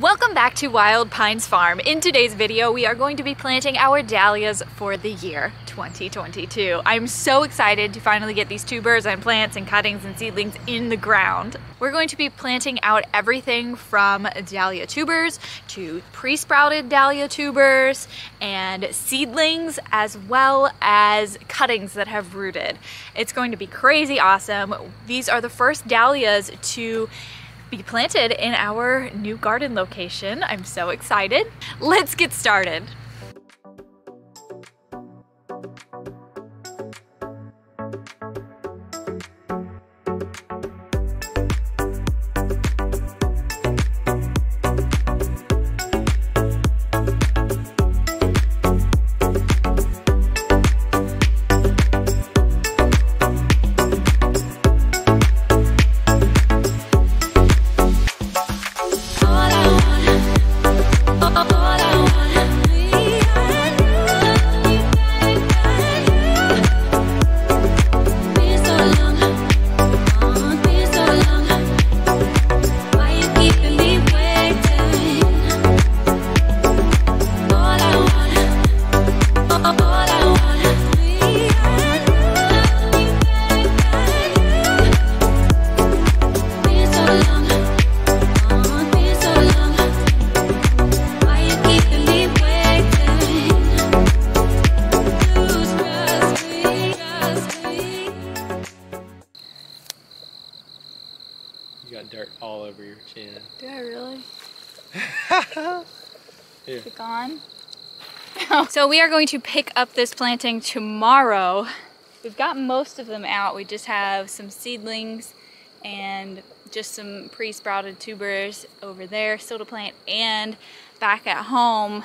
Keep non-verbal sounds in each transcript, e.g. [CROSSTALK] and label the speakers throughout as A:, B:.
A: Welcome back to Wild Pines Farm. In today's video, we are going to be planting our dahlias for the year 2022. I'm so excited to finally get these tubers and plants and cuttings and seedlings in the ground. We're going to be planting out everything from dahlia tubers to pre-sprouted dahlia tubers and seedlings as well as cuttings that have rooted. It's going to be crazy awesome. These are the first dahlias to be planted in our new garden location. I'm so excited. Let's get started. [LAUGHS]
B: Here.
A: Is it gone? so we are going to pick up this planting tomorrow. We've got most of them out. We just have some seedlings and just some pre-sprouted tubers over there still to plant and back at home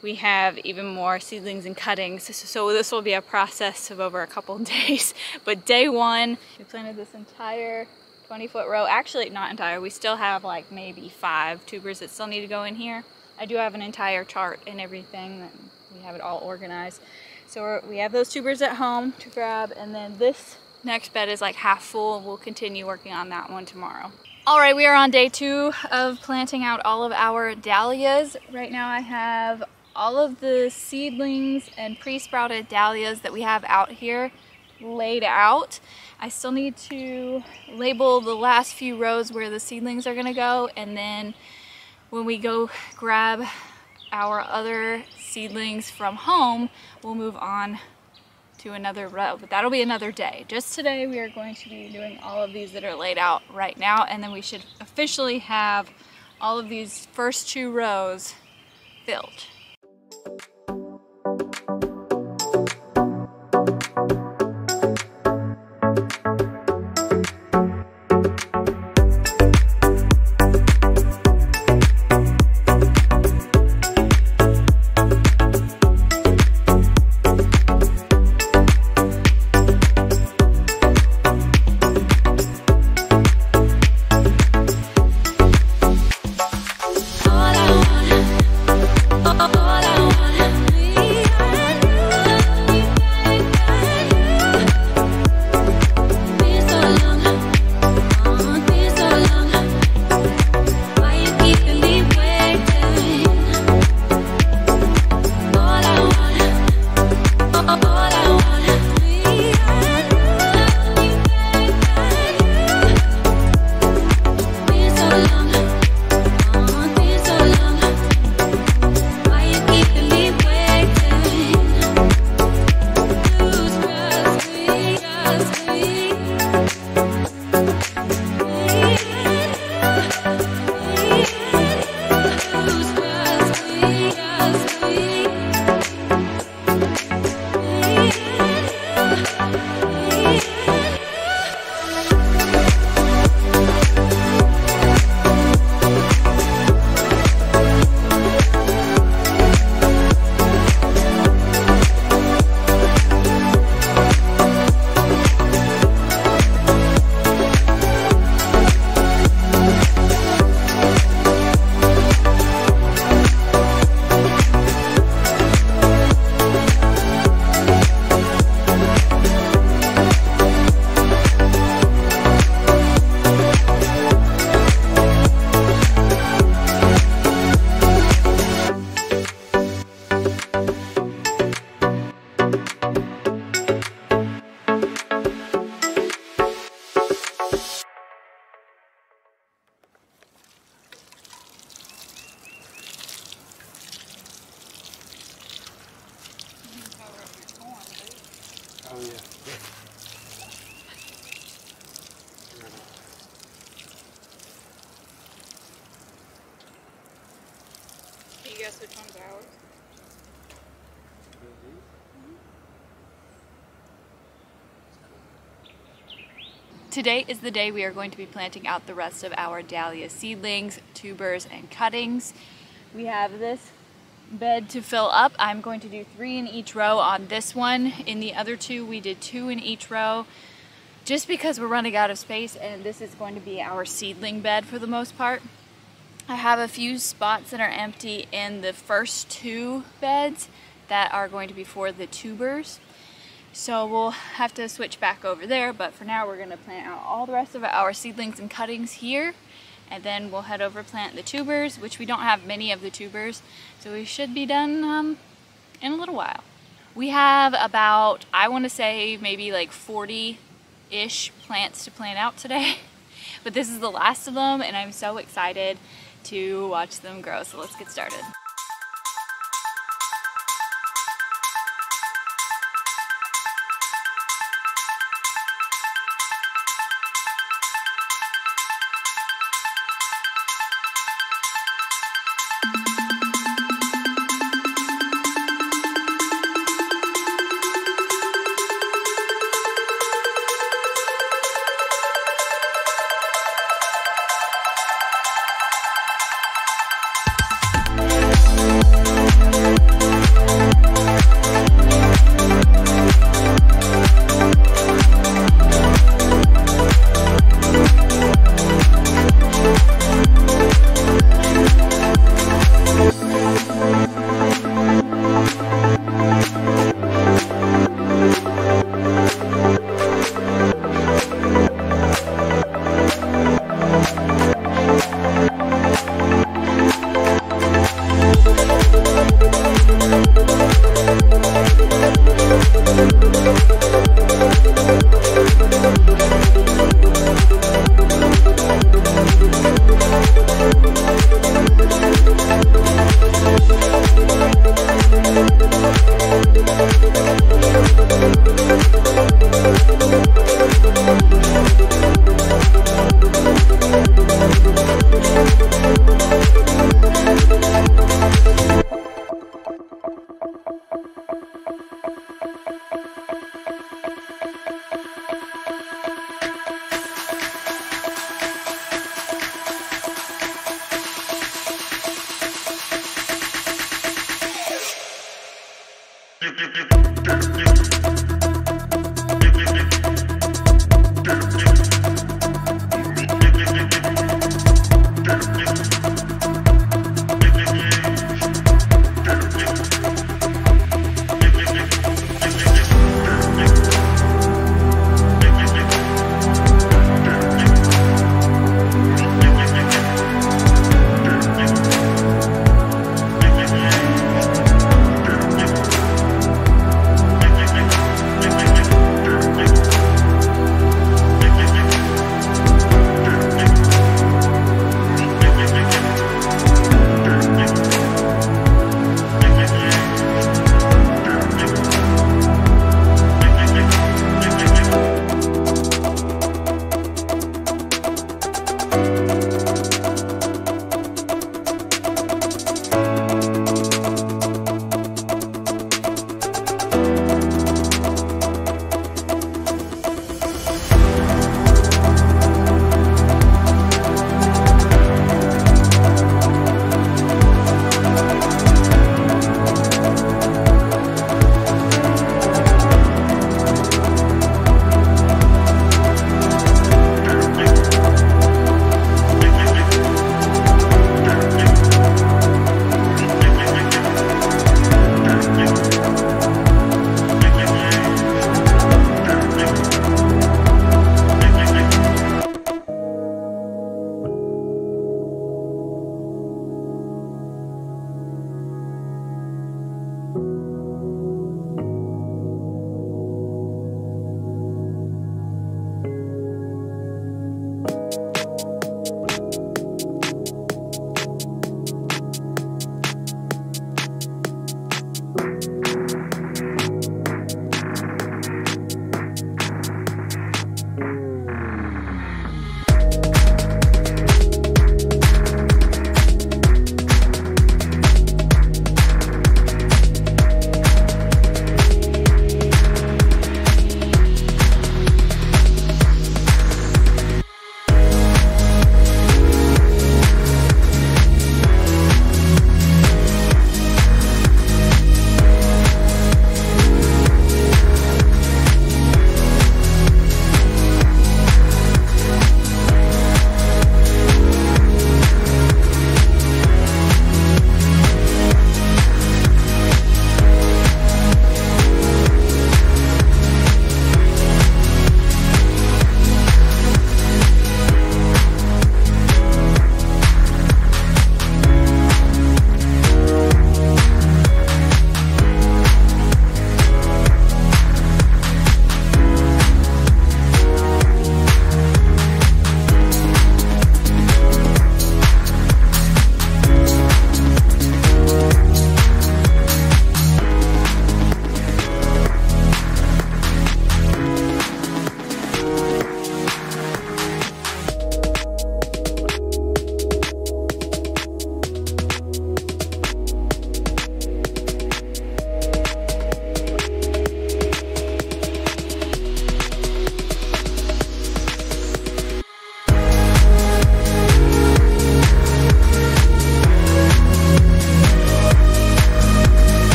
A: we have even more seedlings and cuttings so this will be a process of over a couple [LAUGHS] days but day one we planted this entire 20 foot row. Actually, not entire. We still have like maybe five tubers that still need to go in here. I do have an entire chart and everything. That we have it all organized. So we have those tubers at home to grab and then this next bed is like half full. We'll continue working on that one tomorrow. All right, we are on day two of planting out all of our dahlias. Right now I have all of the seedlings and pre-sprouted dahlias that we have out here laid out. I still need to label the last few rows where the seedlings are gonna go and then when we go grab our other seedlings from home, we'll move on to another row, but that'll be another day. Just today we are going to be doing all of these that are laid out right now and then we should officially have all of these first two rows filled. Today is the day we are going to be planting out the rest of our dahlia seedlings, tubers, and cuttings. We have this bed to fill up. I'm going to do three in each row on this one. In the other two, we did two in each row just because we're running out of space and this is going to be our seedling bed for the most part. I have a few spots that are empty in the first two beds that are going to be for the tubers. So we'll have to switch back over there, but for now we're gonna plant out all the rest of our seedlings and cuttings here, and then we'll head over plant the tubers, which we don't have many of the tubers, so we should be done um, in a little while. We have about, I wanna say maybe like 40-ish plants to plant out today, [LAUGHS] but this is the last of them, and I'm so excited to watch them grow, so let's get started.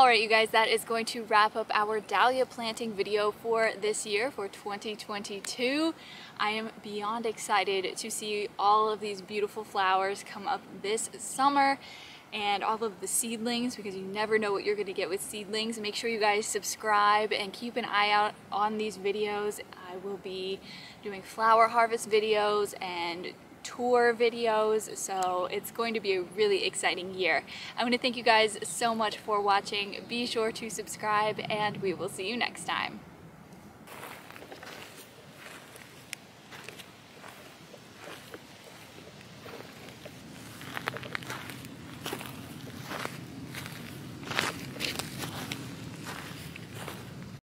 A: Alright you guys, that is going to wrap up our dahlia planting video for this year, for 2022. I am beyond excited to see all of these beautiful flowers come up this summer and all of the seedlings because you never know what you're going to get with seedlings. Make sure you guys subscribe and keep an eye out on these videos. I will be doing flower harvest videos and tour videos, so it's going to be a really exciting year. I want to thank you guys so much for watching. Be sure to subscribe, and we will see you next time.